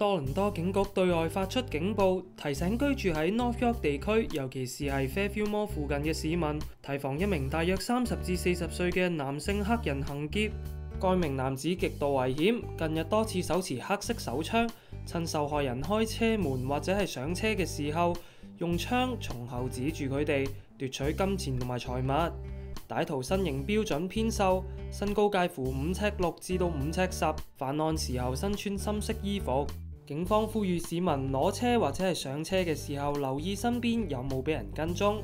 多倫多警局對外發出警報，提醒居住喺 North York 地區，尤其是系 Fairview Mall 附近嘅市民，提防一名大約三十至四十歲嘅男性黑人行劫。該名男子極度危險，近日多次手持黑色手槍，趁受害人開車門或者係上車嘅時候，用槍從後指住佢哋，奪取金錢同埋財物。歹徒身形標準偏瘦，身高介乎五尺六至到五尺十，犯案時候身穿深色衣服。警方呼籲市民攞車或者係上車嘅時候，留意身邊有冇俾人跟蹤。